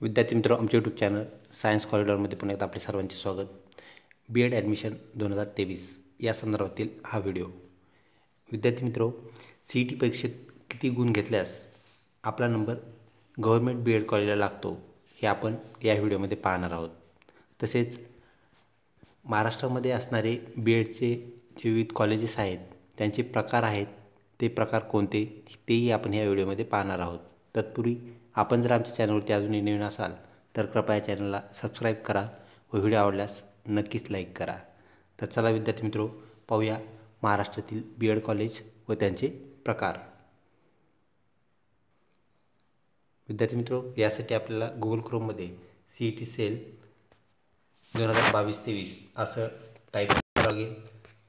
विद्यार्थी मित्र आमचे यूट्यूब चॅनल सायन्स कॉरिडॉरमध्ये पुन्हा एकदा आपले सर्वांचे स्वागत. बी एड ॲडमिशन दोन हजार तेवीस या संदर्भातील हा व्हिडिओ विद्यार्थी मित्रो सी ई टी परीक्षेत किती गुण घेतल्यास आपला नंबर गव्हर्मेंट बी एड कॉलेजला लागतो हे आपण या व्हिडिओमध्ये पाहणार आहोत. तसेच महाराष्ट्रामध्ये असणारे बी एडचे जे विविध कॉलेजेस आहेत त्यांचे प्रकार आहेत ते प्रकार कोणते तेही आपण ह्या व्हिडिओमध्ये पाहणार आहोत. तत्पूर्वी आपण जर आमच्या चॅनलवरती अजूनही नवीन असाल तर कृपया चॅनलला सबस्क्राईब करा व व्हिडिओ आवडल्यास नक्कीच लाईक करा. तर चला विद्यार्थी मित्रो पाहूया महाराष्ट्रातील बी एड कॉलेज व त्यांचे प्रकार. विद्यार्थी मित्रो यासाठी आपल्याला गुगल क्रोममध्ये सी ई टी सेल दोन हजार बावीस तेवीस असं टाईप करावं लागेल.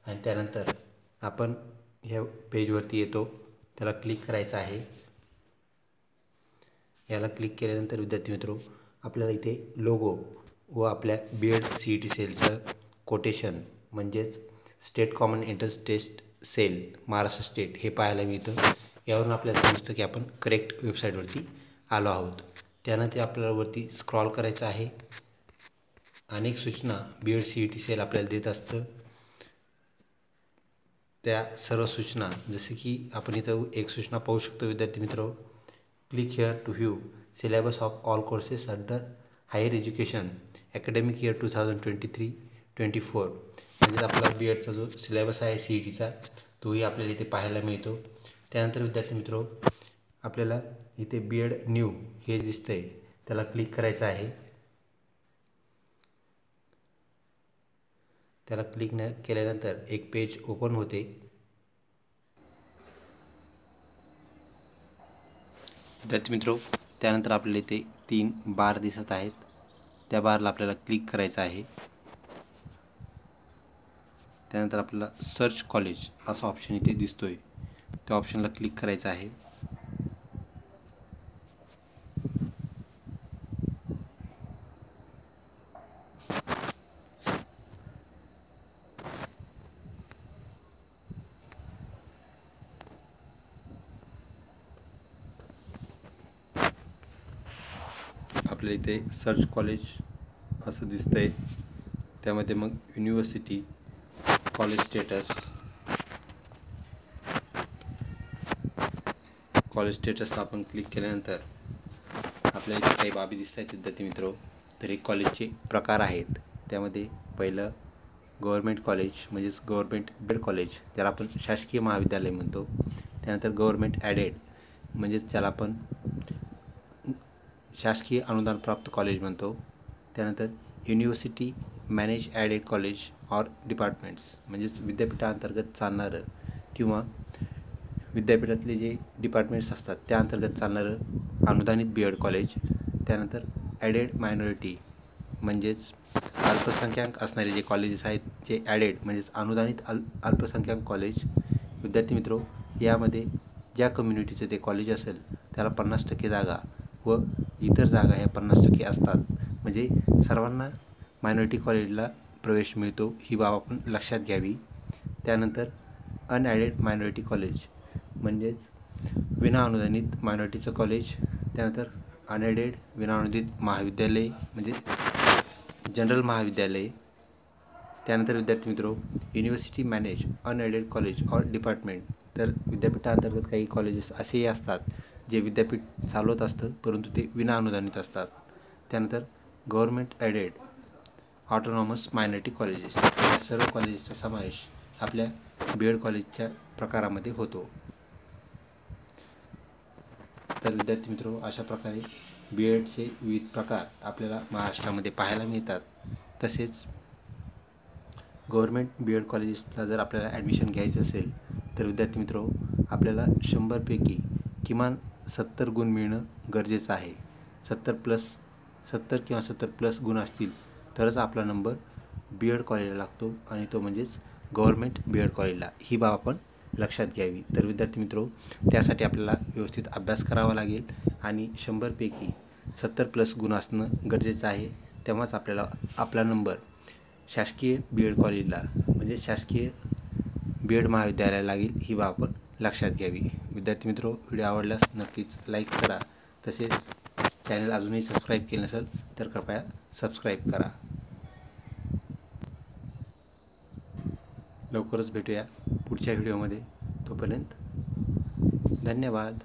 आणि त्यानंतर आपण ह्या पेजवरती येतो त्याला क्लिक करायचं आहे. याला क्लिक केल्यानंतर विद्यार्थी मित्रो आपल्याला इथे लोगो व आपल्या B Ed C E T सेलचं quotation म्हणजेच state common entrance test cell Maharashtra state हे पाहायला मिळतं. यावरून आपल्याला समजतं की आपण करेक्ट वेबसाईटवरती आलो आहोत. त्यानंतर आपल्याला वरती स्क्रॉल करायचं आहे. अनेक सूचना B Ed C E T cell आपल्याला देत असतं. त्या सर्व सूचना जसे की आपण इथं एक सूचना पाहू शकतो विद्यार्थी मित्र. Click here to view syllabus of all courses under higher education academic year two thousand twenty three twenty four म्हणजेच आपला बी एडचा जो सिलेबस आहे सी ई टीचा तोही आपल्याला इथे पाहायला मिळतो. त्यानंतर विद्यार्थी मित्र आपल्याला इथे बी एड न्यू हे दिसतंय. त्याला क्लिक करायचं आहे. त्याला क्लिक न केल्यानंतर एक पेज ओपन होते. विद्यार्थी मित्रो त्यानंतर आपल्याला इथे तीन बार दिसत आहेत. त्या बारला आपल्याला क्लिक करायचं आहे. त्यानंतर आपल्याला सर्च कॉलेज असा ऑप्शन इथे दिसतोय. त्या ऑप्शनला क्लिक करायचं आहे. आपल्या इथे सर्च कॉलेज असं दिसतंय. त्यामध्ये मग युनिव्हर्सिटी कॉलेज स्टेटस कॉलेज स्टेटसला आपण क्लिक केल्यानंतर आपल्या इथे काही बाबी दिसत आहेत विद्यार्थी मित्र. तरी कॉलेजचे प्रकार आहेत. त्यामध्ये पहिलं गव्हर्मेंट कॉलेज म्हणजेच गव्हर्मेंट बेड कॉलेज ज्याला आपण शासकीय महाविद्यालय म्हणतो. त्यानंतर गव्हर्मेंट ॲडेड म्हणजेच त्याला आपण शासकीय अनुदानप्राप्त कॉलेज म्हणतो. त्यानंतर university manage aided college or departments म्हणजेच विद्यापीठाअंतर्गत चालणारं किंवा विद्यापीठातले जे डिपार्टमेंट्स असतात त्या अंतर्गत चालणारं अनुदानित बी एड कॉलेज. त्यानंतर ॲडेड मायनॉरिटी म्हणजेच अल्पसंख्याक असणारे जे कॉलेजेस आहेत जे ॲडेड म्हणजेच अनुदानित अल अल्पसंख्याक कॉलेज. विद्यार्थी मित्रो यामध्ये ज्या कम्युनिटीचं ते कॉलेज असेल त्याला पन्नास टक्के जागा. व इतर जागा ह्या पन्नास टक्के असतात. म्हणजे सर्वांना मायनॉरिटी कॉलेजला प्रवेश मिळतो ही बाब आपण लक्षात घ्यावी. त्यानंतर अनॲडेड मायनॉरिटी कॉलेज म्हणजेच विनाअनुदानित मायनॉरिटीचं कॉलेज त्यानंतर अनएडेड विनाअनुदानित महाविद्यालय म्हणजे जनरल महाविद्यालय. त्यानंतर विद्यार्थी मित्रो university manage unaided college or department तर विद्यापीठाअंतर्गत काही कॉलेजेस असेही असतात. जे विद्यापीठ चालवत असतं परंतु ते विनाअनुदानित असतात. त्यानंतर government aided autonomous minority colleges. या सर्व कॉलेजेसचा समावेश आपल्या बी एड कॉलेजच्या प्रकारामध्ये होतो. तर विद्यार्थी मित्रो अशा प्रकारे बी एडचे विविध प्रकार आपल्याला महाराष्ट्रामध्ये पाहायला मिळतात. तसेच गव्हर्मेंट बी एड कॉलेजेसला जर आपल्याला ॲडमिशन घ्यायचं असेल तर विद्यार्थी मित्रो आपल्याला शंभरपैकी किमान सत्तर गुण मिळणं गरजेचं आहे. सत्तर प्लस सत्तर किंवा सत्तर प्लस गुण असतील तरच आपला नंबर बी एड कॉलेजला लागतो आणि तो म्हणजेच गव्हर्मेंट बी एड कॉलेजला ही बाब आपण लक्षात घ्यावी. तर विद्यार्थी मित्रो त्यासाठी आपल्याला व्यवस्थित अभ्यास करावा लागेल आणि शंभरपैकी सत्तर प्लस गुण असणं गरजेचं आहे. तेव्हाच आपल्याला आपला नंबर शासकीय बी एड कॉलेजला म्हणजे शासकीय बी एड महाविद्यालयाला लागेल. ही बाब आपण लक्षात घ्यावी. विद्यार्थी मित्रो व्हिडिओ आवडल्यास नक्कीच लाईक करा. तसेच चॅनल अजूनही सबस्क्राईब केलं नसेल तर कृपया सबस्क्राईब करा. लवकरच भेटूया पुढच्या व्हिडिओमध्ये. तोपर्यंत धन्यवाद.